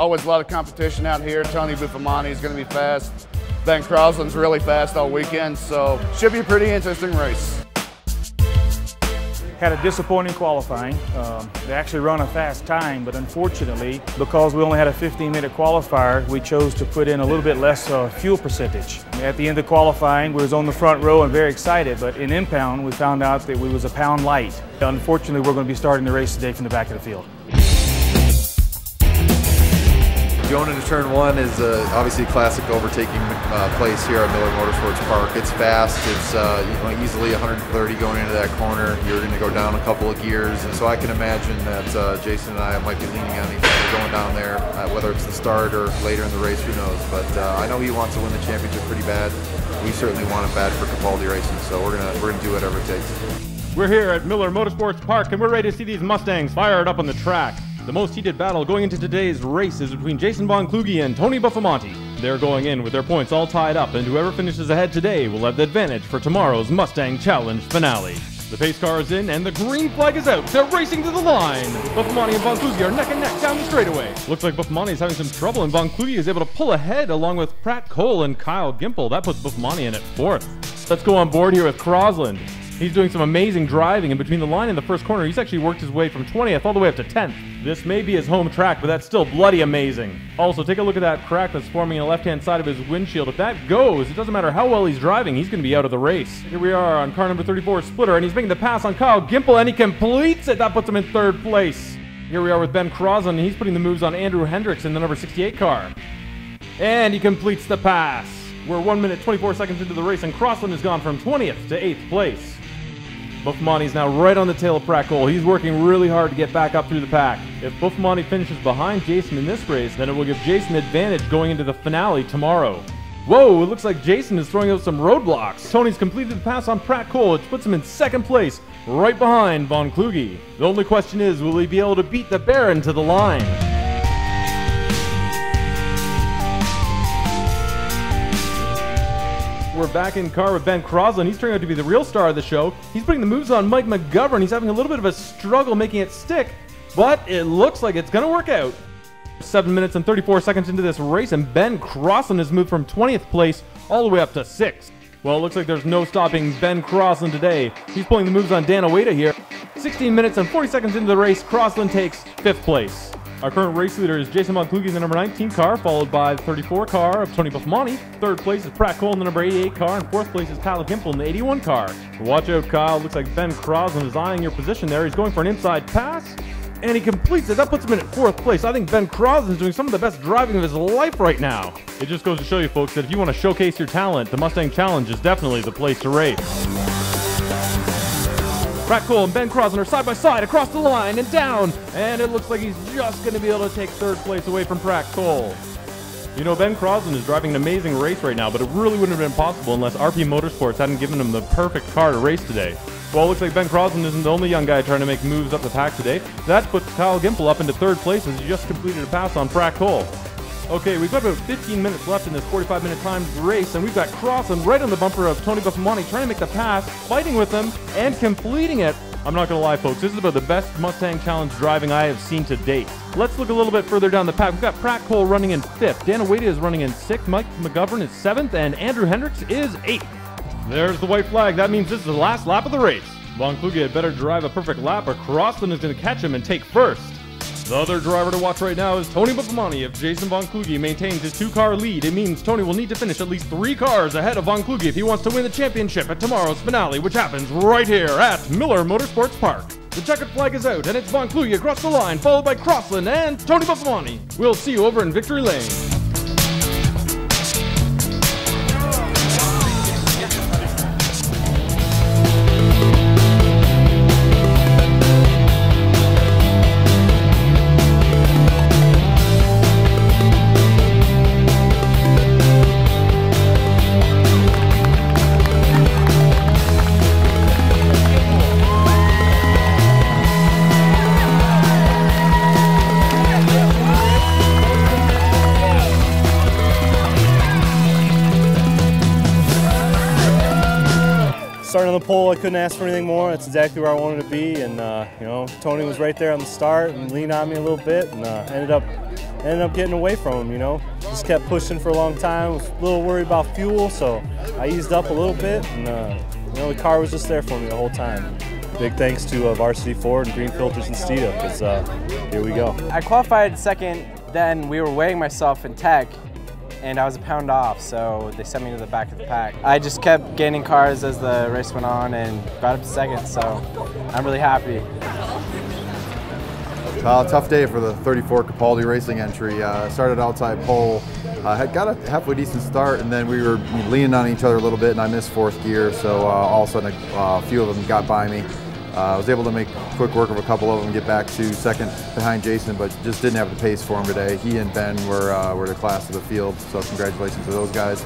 always a lot of competition out here. Tony Buffomante is going to be fast. Ben Crosland's really fast all weekend, so should be a pretty interesting race. Had a disappointing qualifying. Um, they actually run a fast time, but unfortunately, because we only had a 15-minute qualifier, we chose to put in a little bit less uh, fuel percentage. At the end of qualifying, we was on the front row and very excited, but in impound, we found out that we was a pound light. Unfortunately, we're going to be starting the race today from the back of the field. Going into turn one is uh, obviously a classic overtaking uh, place here at Miller Motorsports Park. It's fast. It's uh, you know, easily 130 going into that corner. You're going to go down a couple of gears, and so I can imagine that uh, Jason and I might be leaning on each other going down there, uh, whether it's the start or later in the race, who knows. But uh, I know he wants to win the championship pretty bad. We certainly want it bad for Capaldi Racing, so we're gonna we're gonna do whatever it takes. We're here at Miller Motorsports Park, and we're ready to see these Mustangs fired up on the track. The most heated battle going into today's race is between Jason Von Kluge and Tony Buffomante. They're going in with their points all tied up, and whoever finishes ahead today will have the advantage for tomorrow's Mustang Challenge finale. The pace car is in, and the green flag is out. They're racing to the line. Buffomante and Von Kluge are neck and neck down the straightaway. Looks like Buffomante is having some trouble, and Von Kluge is able to pull ahead along with Pratt Cole and Kyle Gimple. That puts Buffomante in at fourth. Let's go on board here with Crosland. He's doing some amazing driving, and between the line and the first corner, he's actually worked his way from 20th all the way up to 10th. This may be his home track, but that's still bloody amazing. Also, take a look at that crack that's forming on the left-hand side of his windshield. If that goes, it doesn't matter how well he's driving, he's going to be out of the race. Here we are on car number 34, Splitter, and he's making the pass on Kyle Gimple, and he completes it. That puts him in third place. Here we are with Ben Crosland, and he's putting the moves on Andrew Hendricks in the number 68 car. And he completes the pass. We're 1 minute 24 seconds into the race, and Crosland has gone from 20th to 8th place. Buffomante's now right on the tail of Pratt Cole. He's working really hard to get back up through the pack. If Buffomante finishes behind Jason in this race, then it will give Jason advantage going into the finale tomorrow. Whoa, it looks like Jason is throwing out some roadblocks. Tony's completed the pass on Pratt Cole, which puts him in second place, right behind Von Kluge. The only question is, will he be able to beat the Baron to the line? We're back in car with Ben Crosland. He's turning out to be the real star of the show. He's putting the moves on Mike McGovern. He's having a little bit of a struggle making it stick, but it looks like it's going to work out. Seven minutes and 34 seconds into this race, and Ben Crosland has moved from 20th place all the way up to 6th. Well, it looks like there's no stopping Ben Crosland today. He's pulling the moves on Dan Oweda here. 16 minutes and 40 seconds into the race, Crosland takes 5th place. Our current race leader is Jason Von Kluge in the number 19 car, followed by the 34 car of Tony Buffomante. Third place is Pratt Cole in the number 88 car, and fourth place is Kyle Gimple in the 81 car. Watch out, Kyle. Looks like Ben Crosland is eyeing your position there. He's going for an inside pass, and he completes it. That puts him in at fourth place. I think Ben Crosland is doing some of the best driving of his life right now. It just goes to show you, folks, that if you want to showcase your talent, the Mustang Challenge is definitely the place to race. Pratt Cole and Ben Crosland are side by side across the line and down, and it looks like he's just going to be able to take third place away from Pratt Cole. You know, Ben Crosland is driving an amazing race right now, but it really wouldn't have been possible unless RP Motorsports hadn't given him the perfect car to race today. Well, it looks like Ben Crosland isn't the only young guy trying to make moves up the pack today. That puts Kyle Gimple up into third place as he just completed a pass on Pratt Cole. Okay, we've got about 15 minutes left in this 45 minute timed race, and we've got Crosland right on the bumper of Tony Buffomante trying to make the pass, fighting with him, and completing it. I'm not gonna lie, folks, this is about the best Mustang Challenge driving I have seen to date. Let's look a little bit further down the pack. We've got Pratt Cole running in fifth, Dan Oweda is running in sixth, Mike McGovern is seventh, and Andrew Hendricks is eighth. There's the white flag. That means this is the last lap of the race. Von Kluge had better drive a perfect lap, or Crosland is gonna catch him and take first. The other driver to watch right now is Tony Buffomante. If Jason Von Kluge maintains his two-car lead, it means Tony will need to finish at least three cars ahead of Von Kluge if he wants to win the championship at tomorrow's finale, which happens right here at Miller Motorsports Park. The checkered flag is out, and it's Von Kluge across the line, followed by Crosland and Tony Buffamani. We'll see you over in Victory Lane. Starting on the pole, I couldn't ask for anything more. That's exactly where I wanted to be, and uh, you know, Tony was right there on the start and leaned on me a little bit, and uh, ended up ended up getting away from him. You know, just kept pushing for a long time. Was a little worried about fuel, so I eased up a little bit, and uh, you know, the car was just there for me the whole time. Big thanks to uh, Varsity Ford and Green Filters and Steeda, because uh, here we go. I qualified second. Then we were weighing myself in tech, and I was a pound off, so they sent me to the back of the pack. I just kept gaining cars as the race went on and got up to second, so I'm really happy. Uh, tough day for the 34 Capaldi Racing entry. Uh, started outside pole, uh, had got a halfway decent start, and then we were leaning on each other a little bit, and I missed fourth gear, so uh, all of a sudden uh, a few of them got by me. Uh, I was able to make quick work of a couple of them, get back to second behind Jason, but just didn't have the pace for him today. He and Ben were, were the class of the field, so congratulations to those guys.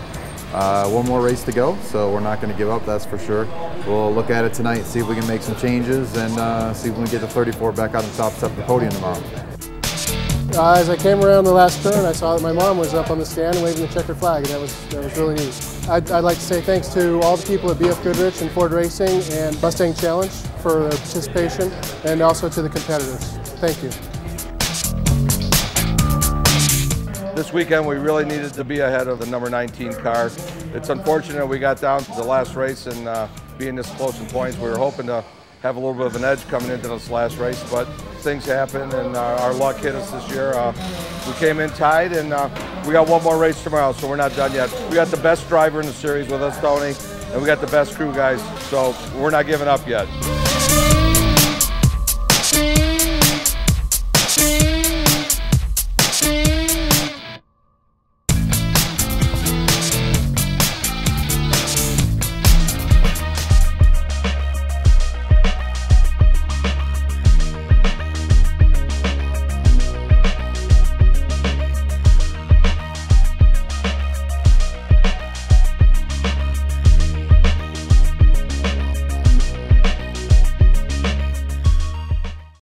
Uh, one more race to go, so we're not going to give up, that's for sure. We'll look at it tonight, see if we can make some changes, and uh, see if we can get the 34 back on the top step of the podium tomorrow. Uh, as I came around the last turn, I saw that my mom was up on the stand waving the checkered flag, and that was, that was really neat. I'd, I'd like to say thanks to all the people at BF Goodrich and Ford Racing and Mustang Challenge for their participation, and also to the competitors. Thank you. This weekend we really needed to be ahead of the number 19 car. It's unfortunate we got down to the last race and uh, being this close in points, we were hoping to have a little bit of an edge coming into this last race, but things happen and uh, our luck hit us this year. Uh, we came in tied and uh, we got one more race tomorrow, so we're not done yet. We got the best driver in the series with us, Tony, and we got the best crew guys, so we're not giving up yet.